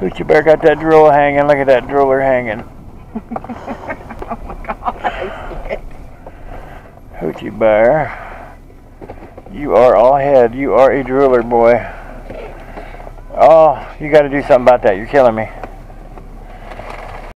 Hoochie Bear got that driller hanging. Look at that driller hanging. oh my god, I see it. Hoochie Bear. You are all head. You are a driller boy. Oh, you got to do something about that. You're killing me.